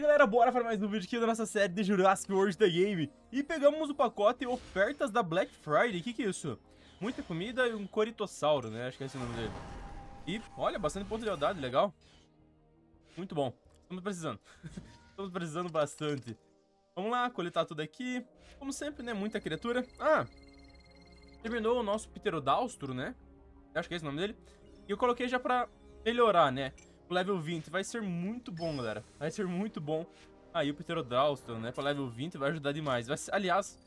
aí galera, bora para mais um vídeo aqui da nossa série de Jurassic World The Game. E pegamos o pacote ofertas da Black Friday, que que é isso? Muita comida e um coritossauro, né, acho que é esse o nome dele. E, olha, bastante ponto de lealdade, legal. Muito bom, estamos precisando. Estamos precisando bastante. Vamos lá, coletar tudo aqui. Como sempre, né, muita criatura. Ah, terminou o nosso Pterodaustro, né? Acho que é esse o nome dele. E eu coloquei já pra melhorar, né level 20 vai ser muito bom, galera. Vai ser muito bom. Aí o Pterodaustro, né, pra level 20 vai ajudar demais. Vai ser, aliás,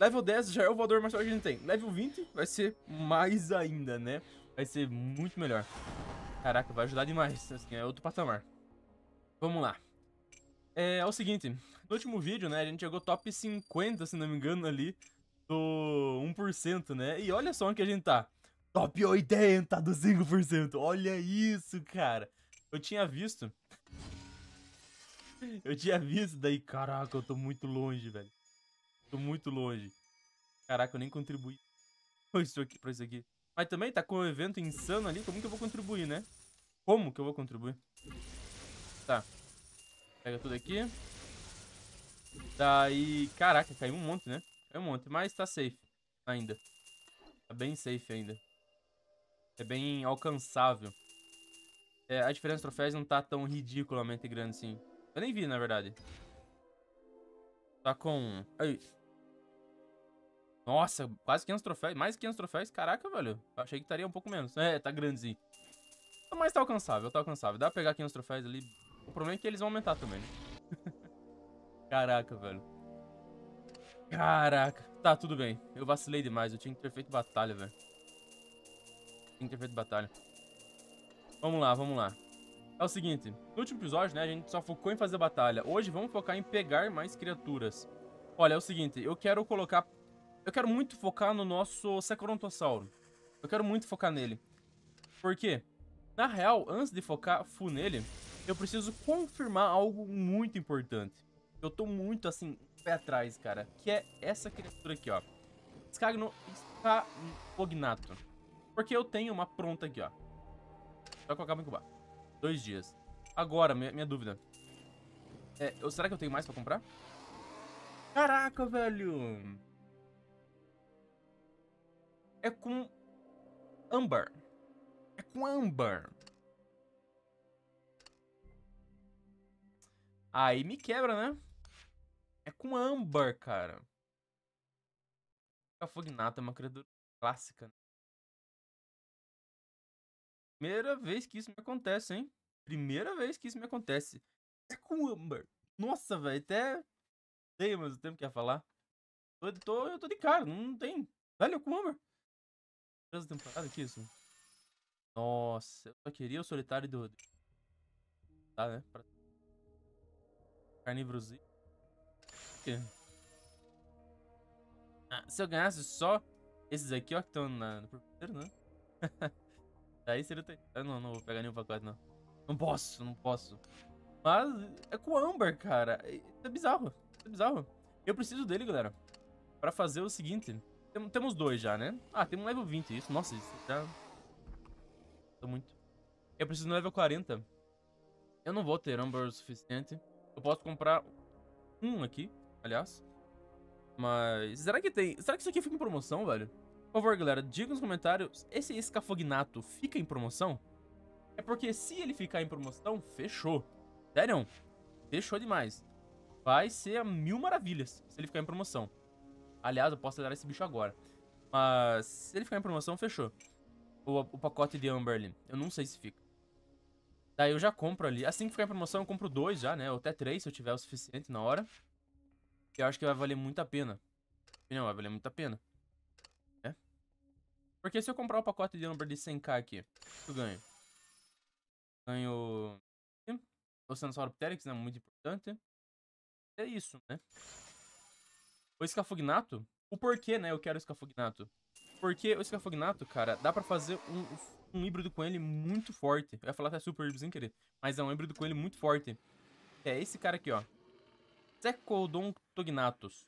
level 10 já é o voador mais que a gente tem. Level 20 vai ser mais ainda, né? Vai ser muito melhor. Caraca, vai ajudar demais. Assim, é outro patamar. Vamos lá. É, é o seguinte, no último vídeo, né, a gente chegou top 50, se não me engano, ali, do 1%, né? E olha só onde a gente tá. Top 80 do 5%. Olha isso, cara. Eu tinha visto. Eu tinha visto, daí, caraca, eu tô muito longe, velho. Tô muito longe. Caraca, eu nem contribuí isso aqui, pra isso aqui. Mas também tá com um evento insano ali, como que eu vou contribuir, né? Como que eu vou contribuir? Tá. Pega tudo aqui. Daí, caraca, caiu um monte, né? Caiu um monte, mas tá safe ainda. Tá bem safe ainda. É bem alcançável. É, a diferença de troféus não tá tão ridiculamente grande assim. Eu nem vi, na verdade. Tá com... Aí. Nossa, quase 500 troféus. Mais 500 troféus. Caraca, velho. Eu achei que estaria um pouco menos. É, tá grandezinho. Mas tá alcançável, tá alcançável. Dá pra pegar 500 troféus ali. O problema é que eles vão aumentar também, né? Caraca, velho. Caraca. Tá, tudo bem. Eu vacilei demais. Eu tinha que ter feito batalha, velho. Tinha que ter feito batalha. Vamos lá, vamos lá. É o seguinte, no último episódio, né, a gente só focou em fazer batalha. Hoje vamos focar em pegar mais criaturas. Olha, é o seguinte, eu quero colocar... Eu quero muito focar no nosso Secorontossauro. Eu quero muito focar nele. Por quê? Na real, antes de focar full nele, eu preciso confirmar algo muito importante. Eu tô muito, assim, pé atrás, cara. Que é essa criatura aqui, ó. Scagno Scapognato. Porque eu tenho uma pronta aqui, ó. Vai colocar pra incubar. Dois dias. Agora, minha, minha dúvida. É, eu, será que eu tenho mais pra comprar? Caraca, velho! É com... Amber. É com Amber. Aí me quebra, né? É com Amber, cara. Cafognato é uma criatura clássica. Né? Primeira vez que isso me acontece, hein? Primeira vez que isso me acontece. É com Amber. Nossa, velho, até sei, mas o tempo que ia falar. Tô, tô, eu tô de cara, não tem. Velho, com Amber. Essa temporada que isso? Nossa, eu só queria o solitário do. Tá, né? Pra... Carnívoros. Ah, se eu ganhasse só esses aqui, ó, que estão no primeiro, né? Aí seria... Eu não, não vou pegar nenhum pacote, não. Não posso, não posso. Mas é com Amber, cara. É bizarro. É bizarro. Eu preciso dele, galera. Pra fazer o seguinte. Tem, temos dois já, né? Ah, tem um level 20, isso. Nossa, isso já... Tô muito. Eu preciso do level 40. Eu não vou ter Amber o suficiente. Eu posso comprar um aqui, aliás. Mas será que tem... Será que isso aqui fica em promoção, velho? Por favor, galera, diga nos comentários, esse escafognato fica em promoção? É porque se ele ficar em promoção, fechou. Sério? Fechou demais. Vai ser a mil maravilhas se ele ficar em promoção. Aliás, eu posso dar esse bicho agora. Mas se ele ficar em promoção, fechou. O, o pacote de Amberlin. Eu não sei se fica. Daí eu já compro ali. Assim que ficar em promoção, eu compro dois já, né? Ou até três, se eu tiver o suficiente na hora. Eu acho que vai valer muito a pena. Não, vai valer muito a pena. Porque se eu comprar o pacote de Amber de 100k aqui, eu ganho. Ganho... O Sanosauropteryx, né? Muito importante. É isso, né? O escafognato. O porquê, né? Eu quero o escafognato. Porque o escafognato, cara, dá pra fazer um, um híbrido com ele muito forte. Eu ia falar até super híbrido sem querer. Mas é um híbrido com ele muito forte. É esse cara aqui, ó. Secodontoognathus.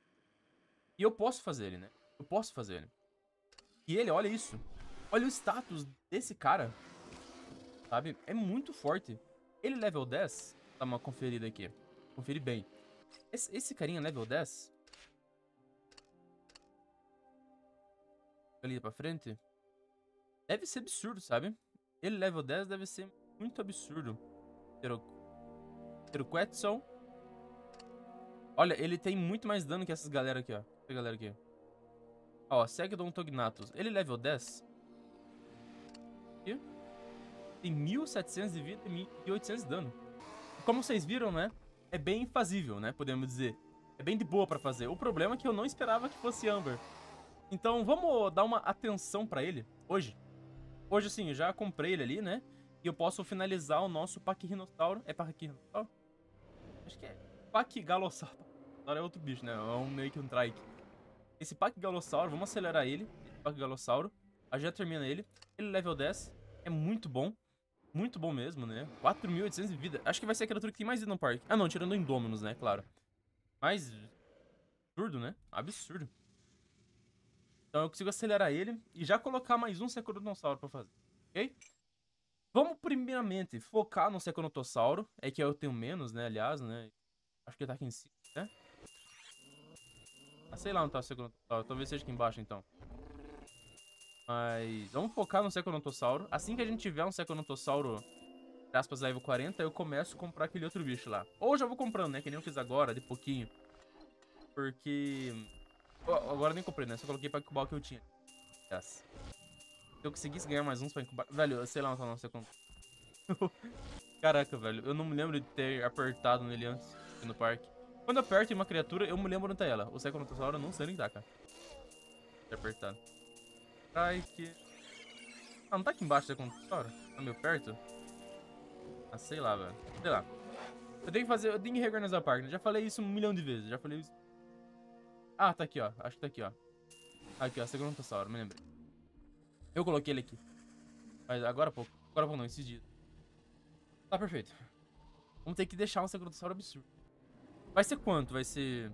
E eu posso fazer ele, né? Eu posso fazer ele. E ele, olha isso. Olha o status desse cara. Sabe? É muito forte. Ele level 10. Dá uma conferida aqui. Conferir bem. Esse, esse carinha level 10. Ali pra frente. Deve ser absurdo, sabe? Ele level 10 deve ser muito absurdo. Ter o Quetzal. Olha, ele tem muito mais dano que essas galera aqui, ó. Essa galera aqui. Ó, Segdon Tognatus. Ele level 10. Aqui. Tem 1700 de vida e 1800 de dano. Como vocês viram, né? É bem fazível, né? Podemos dizer. É bem de boa pra fazer. O problema é que eu não esperava que fosse Amber. Então, vamos dar uma atenção pra ele hoje. Hoje, assim, eu já comprei ele ali, né? E eu posso finalizar o nosso Pac Rinosauro. É Pac Rinosauro? Acho que é Pac Galossauro. Agora é outro bicho, né? É um meio que um trike. Esse Pac Galossauro, vamos acelerar ele. Esse Pac Galossauro. A gente já termina ele. Ele level 10. É muito bom. Muito bom mesmo, né? 4.800 de vida. Acho que vai ser a criatura que tem mais vida no parque. Ah, não. Tirando o Indominus, né? Claro. Mas... Absurdo, né? Absurdo. Então eu consigo acelerar ele e já colocar mais um Securodonsauro pra fazer. Ok? Vamos primeiramente focar no Seconotossauro. É que eu tenho menos, né? Aliás, né? Acho que ele tá aqui em cima, né? Ah, sei lá onde tá o Seconotossauro. Talvez seja aqui embaixo, então. Mas vamos focar no Seconotossauro. Assim que a gente tiver um Seconotossauro, aspas, level 40, eu começo a comprar aquele outro bicho lá. Ou já vou comprando, né? Que nem eu fiz agora, de pouquinho. Porque... Oh, agora nem comprei, né? Só coloquei pra incubar o que eu tinha. Yes. Se eu conseguisse ganhar mais uns pra incubar... Velho, sei lá não sei como... Caraca, velho. Eu não me lembro de ter apertado nele antes no parque. Quando aperto em uma criatura, eu me lembro onde tá ela. O Seconotossauro não sei nem dá, cara. Ter apertado. Strike. Ah, não tá aqui embaixo o Seconotossauro? Tá meio perto? Ah, sei lá, velho. Sei lá. Eu tenho que fazer... Eu tenho que reorganizar o parque. Já falei isso um milhão de vezes. Já falei isso... Ah, tá aqui, ó. Acho que tá aqui, ó. Aqui, ó. Seconotossauro. Me lembrei. Eu coloquei ele aqui. Mas agora pouco. Agora pouco não, esses dias. Tá perfeito. Vamos ter que deixar um Segrotossauro absurdo. Vai ser quanto? Vai ser...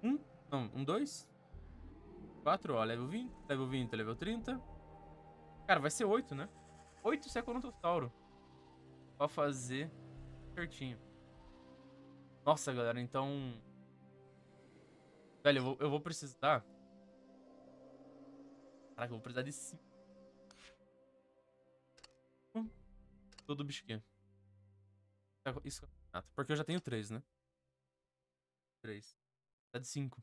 Um? Não, um, dois? Quatro, ó. Level 20, level 20, level 30. Cara, vai ser oito, né? Oito Seconotossauro. Pra fazer certinho. Nossa, galera, então... Velho, eu vou, eu vou precisar... Caraca, eu vou precisar de cinco. Todo bicho aqui. Isso, porque eu já tenho três, né? Três. Tá de cinco.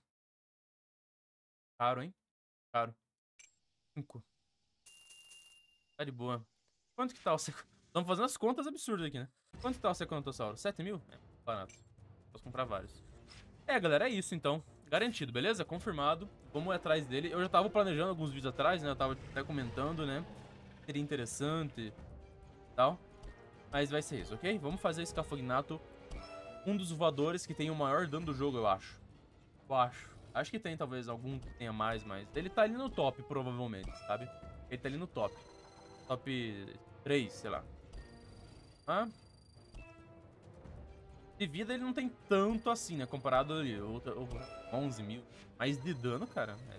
Caro, hein? Caro. Cinco. Tá de boa. Quanto que tá o Seco... Estamos fazendo as contas absurdas aqui, né? Quanto que tá o Seconotossauro? 7 mil? É, barato. Posso comprar vários. É, galera, é isso então. Garantido, beleza? Confirmado. Vamos atrás dele. Eu já tava planejando alguns vídeos atrás, né? Eu tava até comentando, né? Seria interessante. Tal. Mas vai ser isso, ok? Vamos fazer esse Cafognato um dos voadores que tem o maior dano do jogo, eu acho. Eu acho. Acho que tem talvez algum que tenha mais, mas ele tá ali no top, provavelmente, sabe? Ele tá ali no top. Top 3, sei lá. De vida ele não tem tanto assim, né? Comparado ali, 11 mil. Mas de dano, cara. É...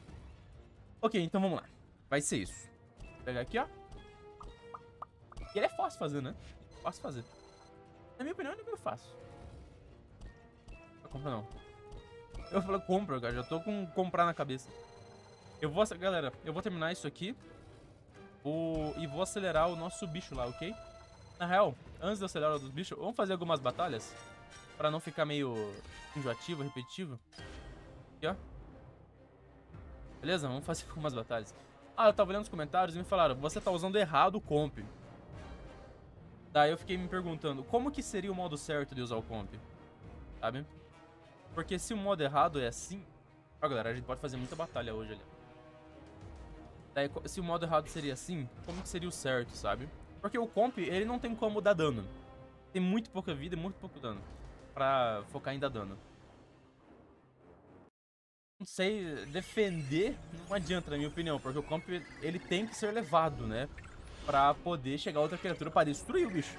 Ok, então vamos lá. Vai ser isso. Vou pegar aqui, ó. E ele é fácil fazer, né? Fácil fazer. Na minha opinião, ele é meio fácil. Compra não. Eu falei, compra, cara. Já tô com comprar na cabeça. Eu vou... Galera, eu vou terminar isso aqui. O... E vou acelerar o nosso bicho lá, ok? Na real, antes de acelerar os bichos, vamos fazer algumas batalhas. Pra não ficar meio enjoativo, repetitivo. Aqui, ó. Beleza? Vamos fazer algumas batalhas. Ah, eu tava olhando os comentários e me falaram, você tá usando errado o comp. Daí eu fiquei me perguntando, como que seria o modo certo de usar o comp? Sabe? Porque se o modo errado é assim... Ó, galera, a gente pode fazer muita batalha hoje ali. Daí, se o modo errado seria assim, como que seria o certo, sabe? Porque o comp, ele não tem como dar dano. Tem muito pouca vida e muito pouco dano. Pra focar em dar dano. Não sei, defender não adianta, na minha opinião. Porque o comp, ele tem que ser levado, né? pra poder chegar outra criatura pra destruir o bicho.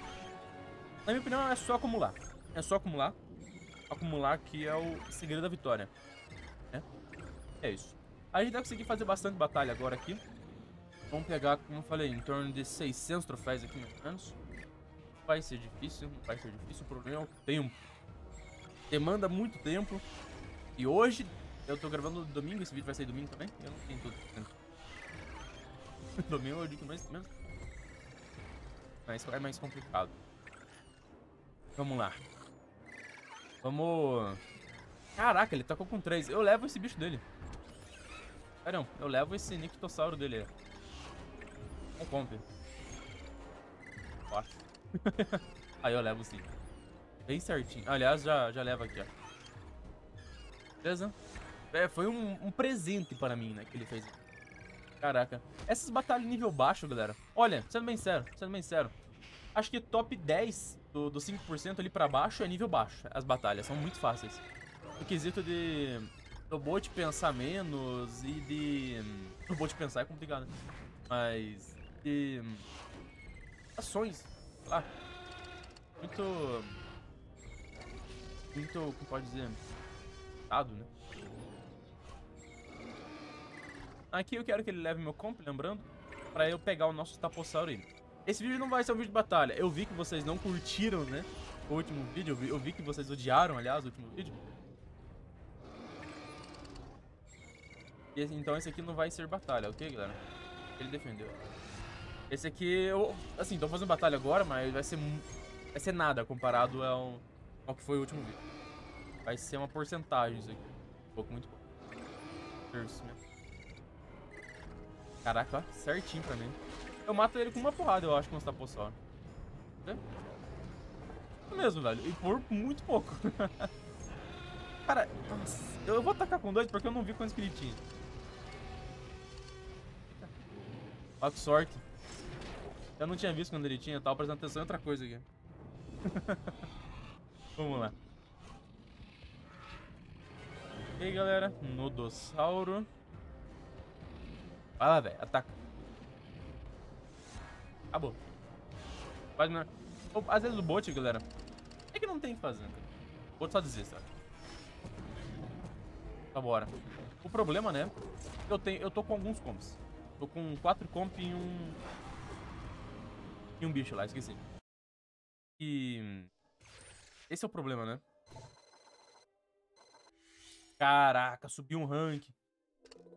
Na minha opinião, é só acumular. É só acumular. Acumular que é o segredo da vitória. É, é isso. A gente vai conseguir fazer bastante batalha agora aqui. Vamos pegar, como eu falei, em torno de 600 troféus aqui, ou menos. Vai ser difícil, vai ser difícil. O problema é o tempo. demanda muito tempo. E hoje, eu tô gravando domingo, esse vídeo vai sair domingo também. Eu não tenho tudo. domingo é o dia que mais menos. Mas é mais complicado. Vamos lá. Vamos... Caraca, ele tacou com 3. Eu levo esse bicho dele. Caramba, eu levo esse Nictossauro dele aí. Um comp. Acho. aí eu levo sim. Bem certinho. Aliás, já, já leva aqui, ó. Beleza? É, foi um, um, presente para mim, né, que ele fez. Caraca. Essas batalhas nível baixo, galera. Olha, sendo bem sério, sendo bem sério. Acho que top 10 do, do 5% ali pra baixo é nível baixo. As batalhas são muito fáceis. O quesito de robô pensar menos e de... Robô pensar é complicado, né? Mas... De... Ações, lá. Muito... Muito, como pode dizer... Dado, né? Aqui eu quero que ele leve meu comp, lembrando, pra eu pegar o nosso Tapossauro aí. Esse vídeo não vai ser um vídeo de batalha. Eu vi que vocês não curtiram, né? O último vídeo. Eu vi, que vocês odiaram, aliás, o último vídeo. Então esse aqui não vai ser batalha, ok, galera? Ele defendeu. Esse aqui, eu, assim, tô fazendo batalha agora, mas vai ser, vai ser nada comparado ao, ao que foi o último vídeo. Vai ser uma porcentagem isso aqui. Um pouco, muito pouco. Caraca, ó, certinho pra mim. Eu mato ele com uma porrada, eu acho, com o Tapossauro. É mesmo, velho. E por muito pouco. Cara, nossa, eu vou atacar com dois porque eu não vi quantos que ele tinha. Olha que sorte. Eu não tinha visto quando ele tinha, eu tava prestando atenção em outra coisa aqui. Vamos lá. E aí, galera, Nodossauro. Vai lá, velho, ataca. Acabou. Pode não. Às vezes o bot, galera, é que não tem o que fazer. O bot só desista. Tá, bora. O problema, né, eu, tenho, eu tô com alguns combos. Tô com quatro comp e um... E um bicho lá, esqueci. E... Esse é o problema, né? Caraca, subiu um rank.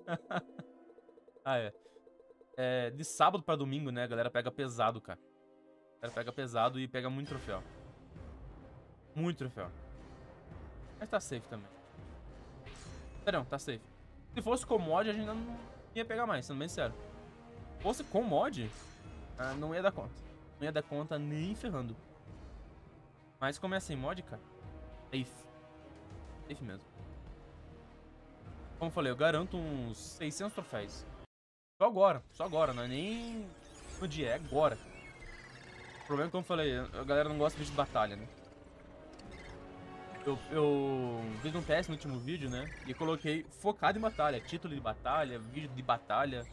ah, é. É. De sábado pra domingo, né, a galera pega pesado, cara. A galera pega pesado e pega muito troféu. Muito troféu. Mas tá safe também. Não, tá safe. Se fosse com mod, a gente não ia pegar mais, sendo bem sério. Se fosse com mod, ah, não ia dar conta. Não ia dar conta nem ferrando. Mas como é sem mod, cara, safe. Safe mesmo. Como eu falei, eu garanto uns 600 troféus. Só agora, só agora, não é nem no dia, é agora. O problema é como eu falei, a galera não gosta de batalha, né? Eu, eu fiz um teste no último vídeo, né? E coloquei focado em batalha, título de batalha, vídeo de batalha,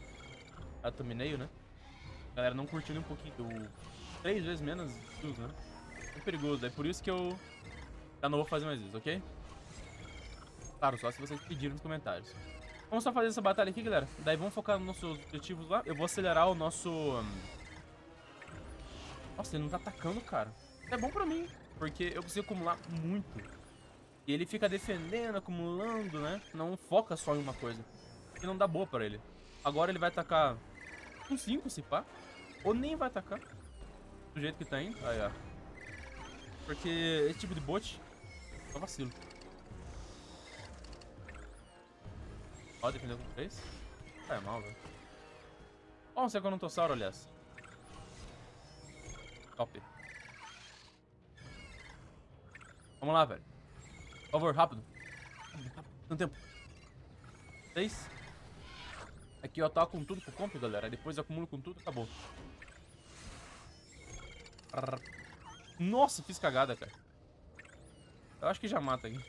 a thumbnail, né? A galera não curtiu nem um pouquinho, três vezes menos views, né? É perigoso, é por isso que eu já não vou fazer mais isso, ok? Claro, só se vocês pedirem nos comentários. Vamos só fazer essa batalha aqui, galera. Daí vamos focar nos nossos objetivos lá. Eu vou acelerar o nosso... Nossa, ele não tá atacando, cara. É bom pra mim, porque eu consigo acumular muito. E ele fica defendendo, acumulando, né? Não foca só em uma coisa. E não dá boa pra ele. Agora ele vai atacar um 5, se pá. Ou nem vai atacar. Do jeito que tá indo. Aí, ó. Porque esse tipo de bot só vacilo. Pode defender com 3? Ah, é mal, velho. Ó, um Seconotossauro, aliás. Top. Vamos lá, velho. Por favor, rápido. Não tempo. Seis. Aqui eu ataco com tudo pro comp, galera. Depois eu acumulo com tudo acabou. Nossa, fiz cagada, cara. Eu acho que já mata aqui.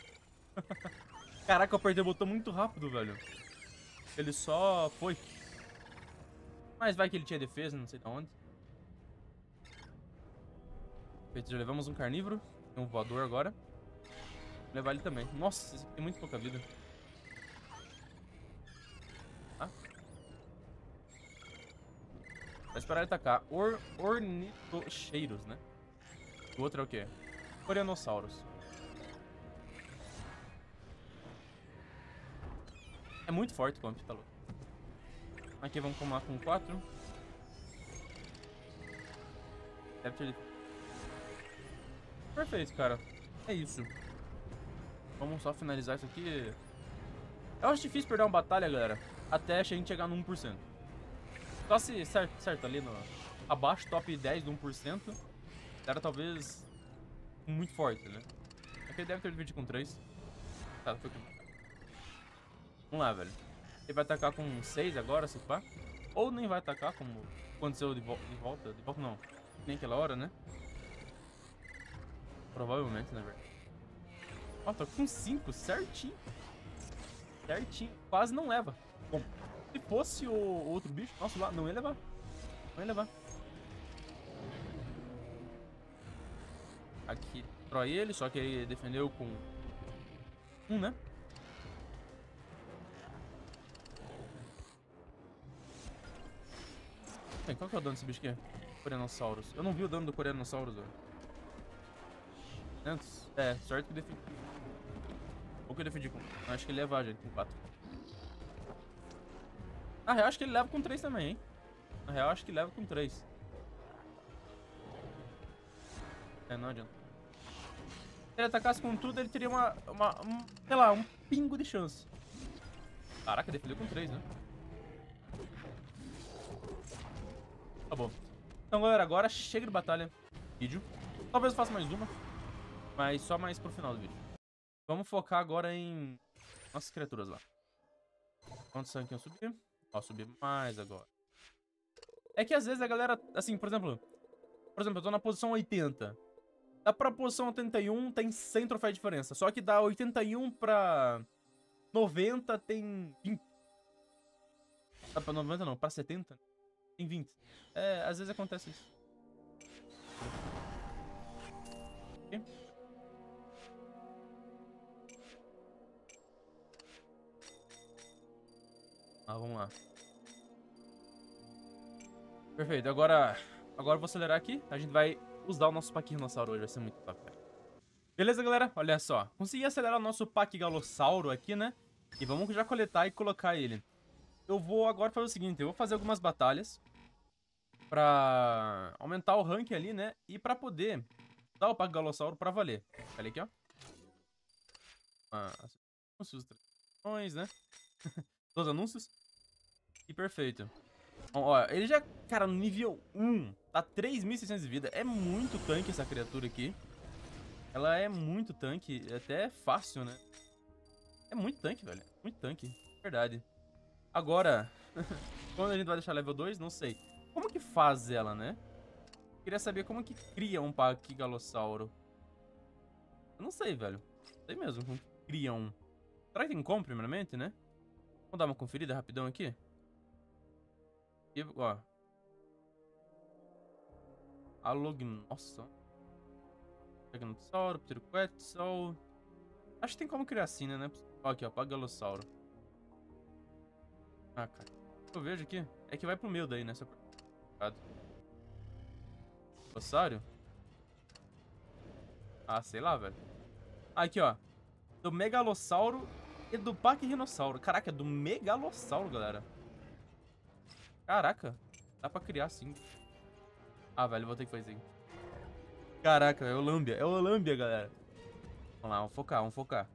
Caraca, eu apertei o botão muito rápido, velho. Ele só foi. Mas vai que ele tinha defesa, não sei de onde. Feito, já levamos um carnívoro. Um voador agora levar ele também. Nossa, esse tem muito pouca vida. Ah. Vai esperar ele atacar. Or ornitocheiros, né? O outro é o quê? Coreanossauros. Muito forte o comp, tá louco. Aqui vamos comer com 4. Perfeito, cara. É isso. Vamos só finalizar isso aqui. Eu acho difícil perder uma batalha, galera. Até a gente chegar no 1%. Só se certo, certo ali no... Abaixo, top 10 do 1%. Era talvez... Muito forte, né? Aqui deve ter vídeo com 3. Tá, foi com... Vamos lá, velho. Ele vai atacar com 6 agora, se pá. Ou nem vai atacar, como aconteceu de, vo de volta. De volta não. Nem aquela hora, né? Provavelmente, na verdade. Ó, tô com 5, certinho. Certinho. Quase não leva. Bom, se fosse o outro bicho, nossa, lá, não ia levar. Não ia levar. Aqui, destrói ele, só que ele defendeu com um, né? Bem, qual que é o dano desse bicho aqui? Coreanossauros. Eu não vi o dano do Coreanossauros, velho. 500? É, sorte que eu defendi. Ou que eu defendi com... Acho que ele leva, gente, com 4. Na real, acho que ele leva com 3 também, hein? Na real, acho que leva com 3. É, não adianta. Se ele atacasse com tudo, ele teria uma, uma um, sei lá, um pingo de chance. Caraca, defendeu com 3, né? Tá bom. Então, galera, agora chega de batalha. Vídeo. Talvez eu faça mais uma. Mas só mais pro final do vídeo. Vamos focar agora em nossas criaturas lá. Quanto sangue eu subir? Ó, subir mais agora. É que às vezes a galera, assim, por exemplo... Por exemplo, eu tô na posição 80. Da pra posição 81 tem 100 troféus de diferença. Só que da 81 pra 90 tem 20. Dá pra 90 não, pra 70 tem 20. É, às vezes acontece isso. Ah, vamos lá. Perfeito, agora, agora vou acelerar aqui. A gente vai usar o nosso Paquirnossauro hoje, vai ser muito top, velho. Beleza, galera? Olha só. Consegui acelerar o nosso Paquigalossauro aqui, né? E vamos já coletar e colocar ele. Eu vou agora fazer o seguinte, eu vou fazer algumas batalhas pra aumentar o rank ali, né? E pra poder dar o Paquigalossauro pra valer. Olha aqui, ó. Ah, anúncios, né? Todos anúncios. E perfeito. Bom, ó, ele já, cara, no nível 1, tá 3.600 de vida. É muito tanque essa criatura aqui. Ela é muito tanque, é até fácil, né? É muito tanque, velho. Muito tanque, verdade. Agora, quando a gente vai deixar level 2, não sei. Como que faz ela, né? Queria saber como que cria um Paquigalossauro. Eu não sei, velho. Não sei mesmo como cria um. Será que tem como, primeiramente, né? Vamos dar uma conferida rapidão aqui. E, ó. Alog... Nossa. Pteroquetzal. Acho que tem como criar assim, né? Ó, aqui, ó. Pagalossauro. Ah, cara. Eu vejo aqui. É que vai pro meio daí, né? Seu... Ossário? Ah, sei lá, velho. Aqui, ó. Do Megalossauro e do Paquirrinossauro. Caraca, é do Megalossauro, galera. Caraca. Dá pra criar sim. Ah, velho, vou ter que fazer. Caraca, é Olambia. É Olambia, galera. Vamos lá, vamos focar, vamos focar.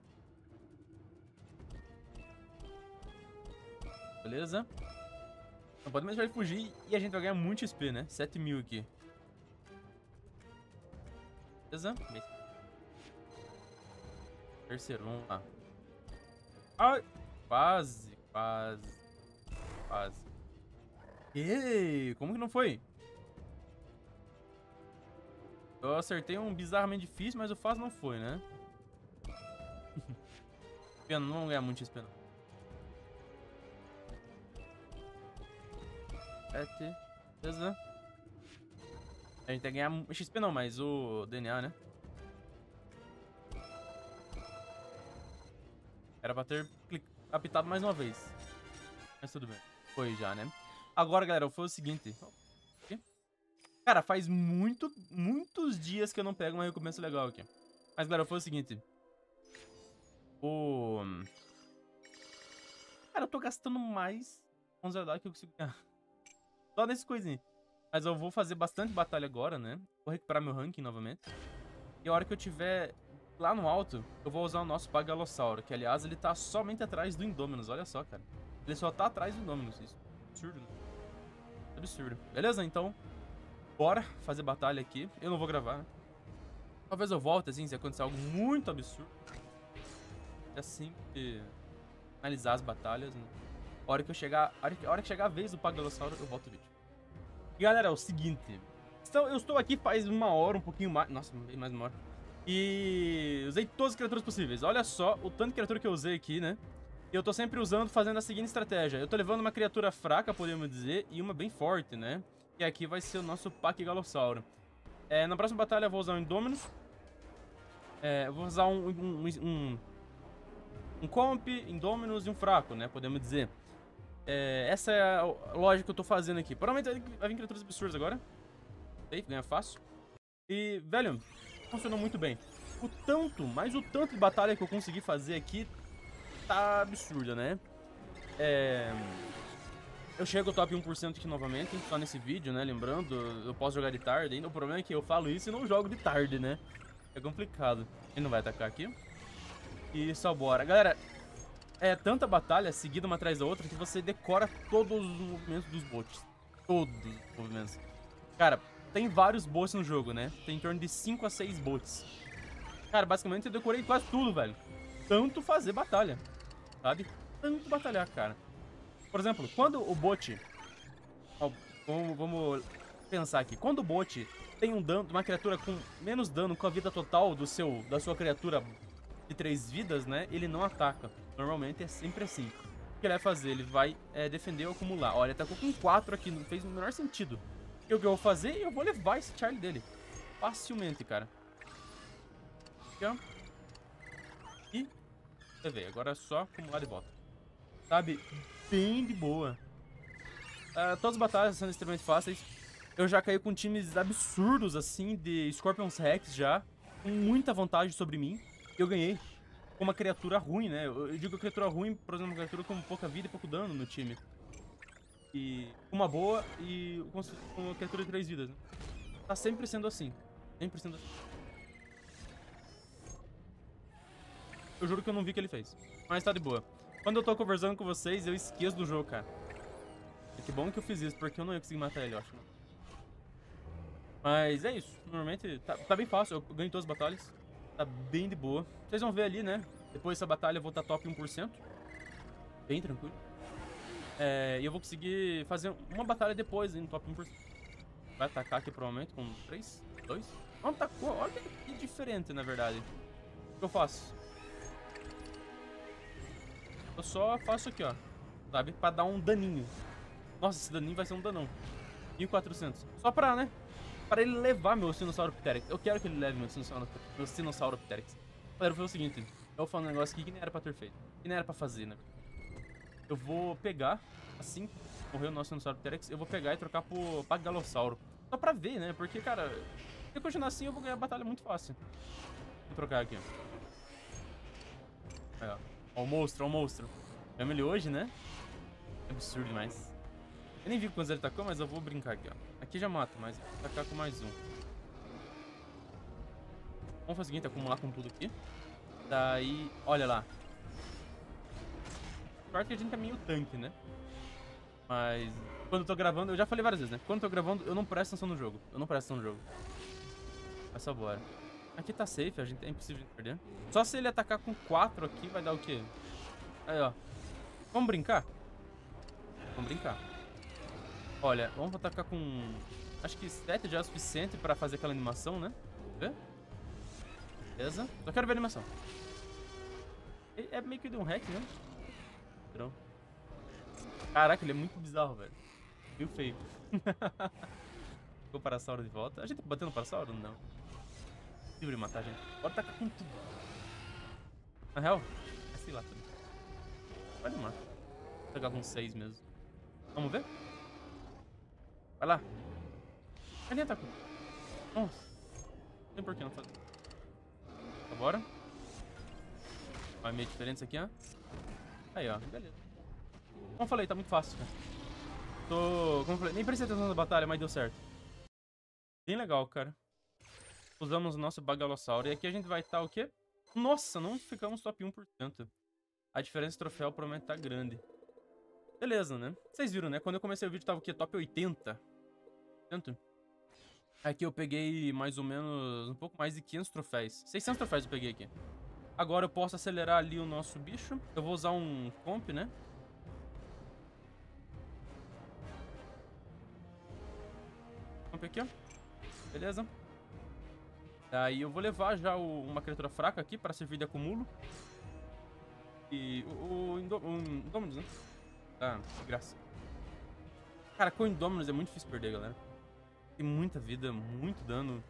Beleza. Não pode mais deixar ele fugir e a gente vai ganhar muito XP, né? 7 mil aqui. Beleza? Terceiro, vamos lá. Ai! Quase, quase, quase. Ei, como que não foi? Eu acertei um bizarramente difícil, mas o fácil não foi, né? Não vamos ganhar muito XP não. Sete. Beleza. A gente tem que ganhar XP não, mas o DNA, né? Era pra ter apitado mais uma vez. Mas tudo bem. Foi já, né? Agora, galera, foi o seguinte. Cara, faz muito, muitos dias que eu não pego uma recompensa legal aqui. Mas, galera, foi o seguinte. O... Cara, tô gastando mais com Zerdar que eu consigo ganhar. Só nesse coisinho. Mas eu vou fazer bastante batalha agora, né? Vou recuperar meu ranking novamente. E a hora que eu tiver lá no alto, eu vou usar o nosso Pagalossauro. Que, aliás, ele tá somente atrás do Indominus. Olha só, cara. Ele só tá atrás do Indominus. Isso. Absurdo, né? Absurdo. Beleza? Então, bora fazer batalha aqui. Eu não vou gravar, né? Talvez eu volte, assim, se acontecer algo muito absurdo. É assim que analisar as batalhas, né? A hora que eu chegar, a hora que, a hora que chegar a vez do Pagalossauro, eu volto o vídeo. E galera, é o seguinte. Então, eu estou aqui faz uma hora, um pouquinho mais. Nossa, mais uma hora. E usei todas as criaturas possíveis. Olha só o tanto de criatura que eu usei aqui, né? E eu tô sempre usando, fazendo a seguinte estratégia. Eu tô levando uma criatura fraca, podemos dizer, e uma bem forte, né? E aqui vai ser o nosso Pac Galossauro. É, na próxima batalha eu vou usar um Indominus. É, eu vou usar um, um, um, um Comp, Indominus e um fraco, né? Podemos dizer. É, essa é a lógica que eu tô fazendo aqui. Provavelmente vai vir criaturas absurdas agora. Safe, ganha fácil. E, velho, funcionou muito bem. O tanto, mas o tanto de batalha que eu consegui fazer aqui tá absurda, né? É... Eu chego ao top 1% aqui novamente, só nesse vídeo, né? Lembrando, eu posso jogar de tarde ainda. O problema é que eu falo isso e não jogo de tarde, né? É complicado. Ele não vai atacar aqui. E só bora. Galera, é tanta batalha seguida uma atrás da outra que você decora todos os movimentos dos bots. Todos os movimentos. Cara, tem vários bots no jogo, né? Tem em torno de 5 a 6 bots. Cara, basicamente eu decorei quase tudo, velho. Tanto fazer batalha, sabe? Tanto batalhar, cara. Por exemplo, quando o bot... Vamos, vamos pensar aqui. Quando o bot tem um dano, uma criatura com menos dano com a vida total do seu, da sua criatura de três vidas, né? Ele não ataca. Normalmente é sempre assim. O que ele vai fazer? Ele vai é, defender ou acumular. Olha, atacou com 4 aqui, não fez o menor sentido. E o que eu vou fazer? Eu vou levar esse Charlie dele. Facilmente, cara. Aqui, ó. E... Vê, agora é só acumular de volta. Sabe? Bem de boa. Uh, todas as batalhas são extremamente fáceis. Eu já caí com times absurdos, assim, de Scorpions Rex já. Com muita vantagem sobre mim. Eu ganhei com uma criatura ruim, né? Eu digo criatura ruim, por exemplo, uma criatura com pouca vida e pouco dano no time. E uma boa e com uma criatura de três vidas, né? Tá sempre sendo assim. Sempre sendo assim. Eu juro que eu não vi o que ele fez. Mas tá de boa. Quando eu tô conversando com vocês, eu esqueço do jogo, cara. E que bom que eu fiz isso, porque eu não ia conseguir matar ele, eu acho. Mas é isso. Normalmente tá, tá bem fácil. Eu ganho todas as batalhas. Tá bem de boa. Vocês vão ver ali, né? Depois dessa batalha eu vou estar tá top 1%. Bem tranquilo. É, e eu vou conseguir fazer uma batalha depois no top 1%. Vai atacar aqui provavelmente com 3, 2. Não, atacou. Olha que diferente, na verdade. O que eu faço? Eu só faço aqui, ó. Sabe? Pra dar um daninho. Nossa, esse daninho vai ser um danão. 1400. Só pra, né? Para ele levar meu Pteryx. Eu quero que ele leve meu Sinossauro, meu Pteryx. Galera, foi o seguinte. Eu vou falar um negócio aqui que nem era pra ter feito. Que nem era pra fazer, né? Eu vou pegar, assim que morrer o nosso Pteryx, eu vou pegar e trocar pro Pagalossauro. Só pra ver, né? Porque, cara, se eu continuar assim, eu vou ganhar a batalha muito fácil. Vou trocar aqui, ó. Aí, ó. Ó o monstro, ó o monstro. Vemos ele hoje, né? É absurdo demais. Eu nem vi quantos ele tacou, mas eu vou brincar aqui, ó. Aqui já mata, mas vou tacar com mais um. Vamos fazer o seguinte, acumular com tudo aqui. Daí, olha lá. Claro que a gente é meio tanque, né? Mas quando eu tô gravando, eu já falei várias vezes, né? Quando eu tô gravando, eu não presto atenção no jogo. Eu não presto atenção no jogo. Mas só bora. Aqui tá safe, a gente é impossível de perder. Só se ele atacar com 4 aqui, vai dar o quê? Aí, ó. Vamos brincar? Vamos brincar. Olha, vamos atacar com... Acho que 7 já é o suficiente pra fazer aquela animação, né? Vê? Beleza. Só quero ver a animação. É meio que de um hack, né? Padrão. Caraca, ele é muito bizarro, velho. Viu feio. Ficou o Parasauro de volta. A gente tá batendo o Parasauro? Não. Livre matar gente. Bora tacar com tudo. Na real, é sei lá também. Pode matar. Vou pegar com 6 mesmo. Vamos ver? Vai lá. Ele atacou. Nossa. Não tem por que não fazer. Bora. Vai meio diferente isso aqui, ó. Aí, ó. Beleza. Como eu falei, tá muito fácil, cara. Tô... Como eu falei, nem prestei atenção na batalha, mas deu certo. Bem legal, cara. Usamos o nosso Bagalossauro. E aqui a gente vai estar tá, o quê? Nossa, não ficamos top 1%. A diferença de troféu provavelmente tá grande. Beleza, né? Vocês viram, né? Quando eu comecei o vídeo tava o quê? Top 80. Tanto. Aqui eu peguei mais ou menos um pouco mais de 500 troféus. 600 troféus eu peguei aqui. Agora eu posso acelerar ali o nosso bicho. Eu vou usar um comp, né? Comp aqui, ó. Beleza. Daí eu vou levar já o, uma criatura fraca aqui para servir de acumulo. E o, o, Indominus, né? Tá, que graça. Cara, com o Indominus é muito difícil perder, galera. Muita vida, muito dano.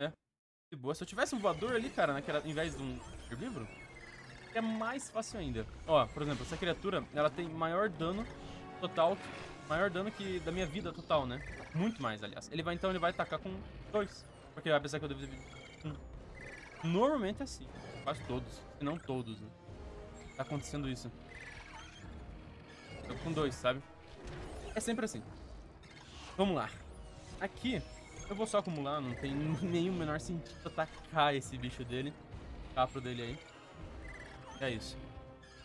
É, de boa. Se eu tivesse um voador ali, cara, naquela, em vez de um herbívoro, é mais fácil ainda. Ó, por exemplo, essa criatura, ela tem maior dano total, maior dano que da minha vida total, né? Muito mais, aliás. Ele vai, então, ele vai atacar com dois. Porque vai pensar que eu devo um. Normalmente é assim. Quase todos. Se não todos, né? Tá acontecendo isso. Tô com dois, sabe? É sempre assim. Vamos lá. Aqui, eu vou só acumular. Não tem nenhum menor sentido atacar esse bicho dele. Capro dele aí. É isso.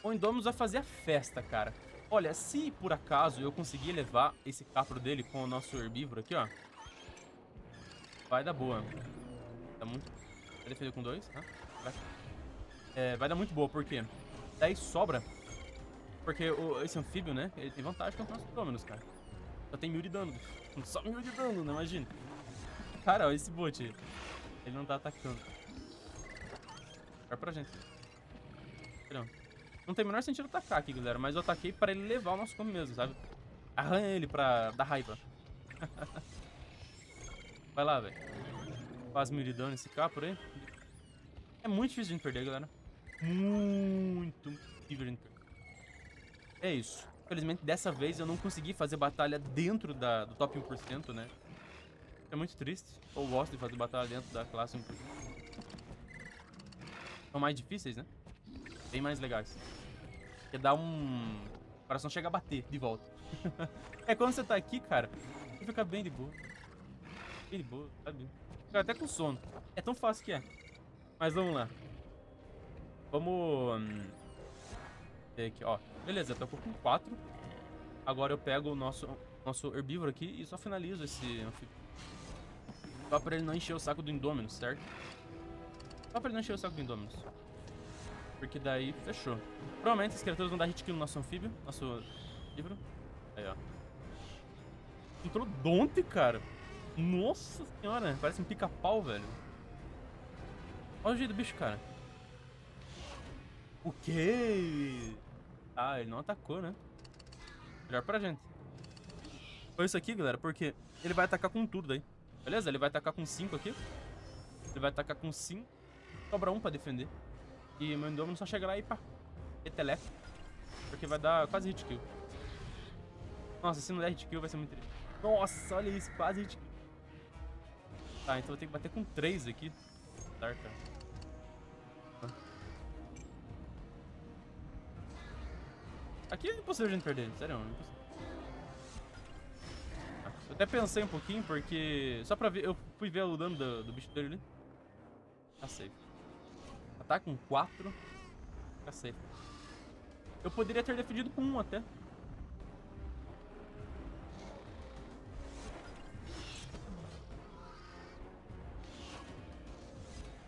O Indominus vai fazer a festa, cara. Olha, se por acaso eu conseguir levar esse capro dele com o nosso herbívoro aqui, ó. Vai dar boa. Tá muito... Vai defender com dois, tá? Vai. É, vai dar muito boa, por quê? Daí sobra. Porque o, esse anfíbio, né? Ele tem vantagem contra os prômenos, cara. Só tem mil de dano. Só mil de dano, né? Imagina. Cara, ó, esse bot. Ele não tá atacando. Vai pra gente. Não. Não tem o menor sentido atacar aqui, galera. Mas eu ataquei pra ele levar o nosso come mesmo, sabe? Arranha ele pra dar raiva. Vai lá, velho. Quase mil de dano esse por aí. É muito difícil de perder, galera. Muito difícil de perder. É isso. Infelizmente, dessa vez eu não consegui fazer batalha dentro da, do top 1%, né? É muito triste. Eu gosto de fazer batalha dentro da classe 1%. São mais difíceis, né? Bem mais legais. Que dá um... O coração chega a bater de volta. é quando você tá aqui, cara, você fica bem de boa. Bem de boa, sabe? Fica até com sono. É tão fácil que é. Mas vamos lá. Vamos... Hum, aqui, ó. Beleza, tô com 4. Agora eu pego o nosso, nosso herbívoro aqui e só finalizo esse anfíbio. Só pra ele não encher o saco do Indominus, certo? Só pra ele não encher o saco do Indominus. Porque daí fechou. Provavelmente as criaturas vão dar hit kill no nosso anfíbio, nosso livro. Aí, ó. Entrou Donte, cara. Nossa senhora, parece um pica-pau, velho. Olha o jeito do bicho, cara. O quê? Ah, ele não atacou, né? Melhor pra gente. Foi isso aqui, galera, porque ele vai atacar com tudo aí. Beleza? Ele vai atacar com 5 aqui. Ele vai atacar com 5. Sobra um pra defender. E meu Indominus só chega lá e pá. Eteleca. Porque vai dar quase hit kill. Nossa, se não der hit kill vai ser muito triste. Nossa, olha isso, quase hit kill. Tá, então eu vou ter que bater com 3 aqui. Dark. Aqui é impossível a gente perder, sério, é impossível. Eu até pensei um pouquinho, porque... Só pra ver, eu fui ver o dano do, do bicho dele ali. Tá safe. Tá com 4. Fica safe. Eu poderia ter defendido com 1 um até.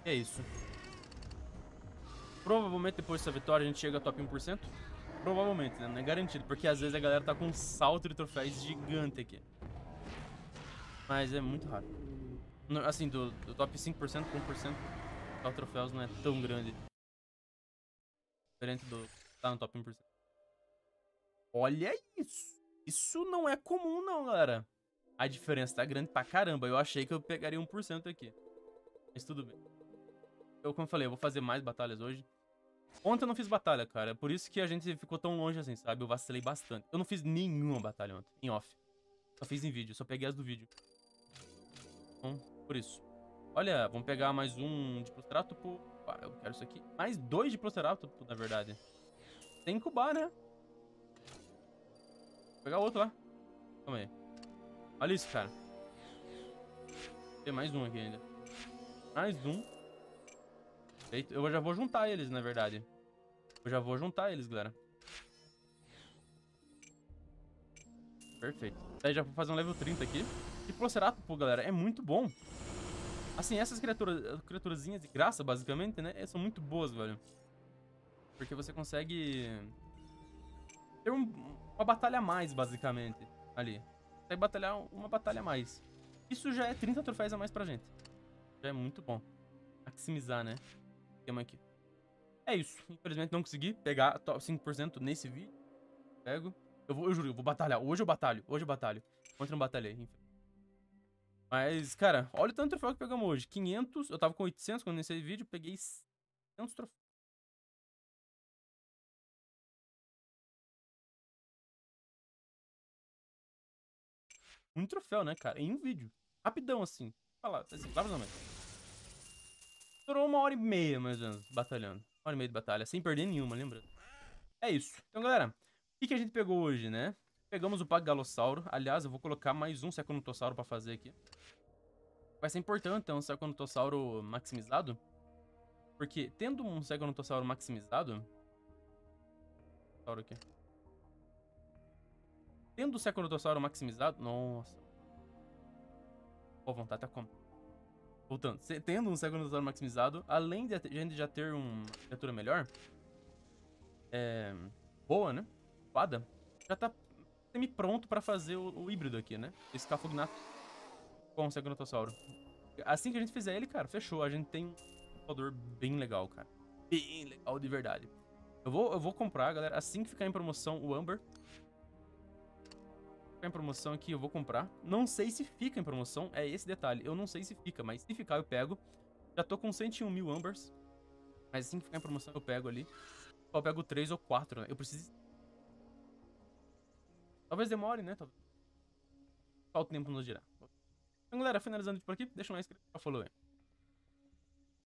É isso. Provavelmente depois dessa vitória a gente chega a top 1%. Provavelmente, né? Não é garantido, porque às vezes a galera tá com um salto de troféus gigante aqui. Mas é muito raro. Assim, do, do top 5% com 1%. O troféus não é tão grande. Diferente do tá no top 1%. Olha isso! Isso não é comum não, galera. A diferença tá grande pra caramba. Eu achei que eu pegaria 1% aqui. Mas tudo bem. Eu, como eu falei, eu vou fazer mais batalhas hoje. Ontem eu não fiz batalha, cara. Por isso que a gente ficou tão longe assim, sabe? Eu vacilei bastante. Eu não fiz nenhuma batalha ontem, em off. Só fiz em vídeo, só peguei as do vídeo. Então, por isso. Olha, vamos pegar mais um de prostrato pro Opa, eu quero isso aqui. Mais dois de Proceratops, na verdade. Tem que incubar, né? Vou pegar outro lá. Calma aí. Olha isso, cara. Tem mais um aqui ainda. Mais um. Eu já vou juntar eles, na verdade. Eu já vou juntar eles, galera. Perfeito. Daí já vou fazer um level 30 aqui. E Proceratopo, galera, é muito bom. Assim, essas criaturas, criaturazinhas de graça, basicamente, né? São muito boas, velho. Porque você consegue... Ter um, uma batalha a mais, basicamente, ali. Consegue batalhar uma batalha a mais. Isso já é 30 troféus a mais pra gente. Já é muito bom. Maximizar, né? Temos aqui. É isso. Infelizmente não consegui pegar 5% nesse vídeo. Pego. Eu, vou, eu juro, eu vou batalhar. Hoje eu batalho. Hoje eu batalho. Ontem não batalhei. Mas, cara, olha o tanto troféu que pegamos hoje. 500. Eu tava com 800 quando iniciei o vídeo. Peguei 500 troféus. Um troféu, né, cara? Em um vídeo. Rapidão, assim. Fala, assim, lá pra Durou uma hora e meia, mais ou menos, batalhando. Uma hora e meia de batalha, sem perder nenhuma, lembra? É isso. Então, galera, o que, que a gente pegou hoje, né? Pegamos o Pagalossauro. Aliás, eu vou colocar mais um Seconotossauro pra fazer aqui. Vai ser importante ter um Seconotossauro maximizado. Porque, tendo um Seconotossauro maximizado... Aqui. Tendo o Seconotossauro maximizado... Nossa. Pô, vontade tá como? Voltando, tendo um segundo usuário maximizado, além de a gente já ter uma criatura melhor, é, boa, né? Quada, já tá semi-pronto pra fazer o, o, híbrido aqui, né? Esse com o Segonotossauro. Assim que a gente fizer ele, cara, fechou. A gente tem um computador bem legal, cara. Bem legal de verdade. Eu vou, eu vou comprar, galera, assim que ficar em promoção o Amber ficar em promoção aqui, eu vou comprar. Não sei se fica em promoção, é esse detalhe. Eu não sei se fica, mas se ficar eu pego. Já tô com 101 mil Ambers. Mas assim que ficar em promoção eu pego ali. Eu pego 3 ou 4, né? Eu preciso... Talvez demore, né? Talvez... Falta tempo nos girar. Então, galera, finalizando por aqui, deixa um like, falou aí.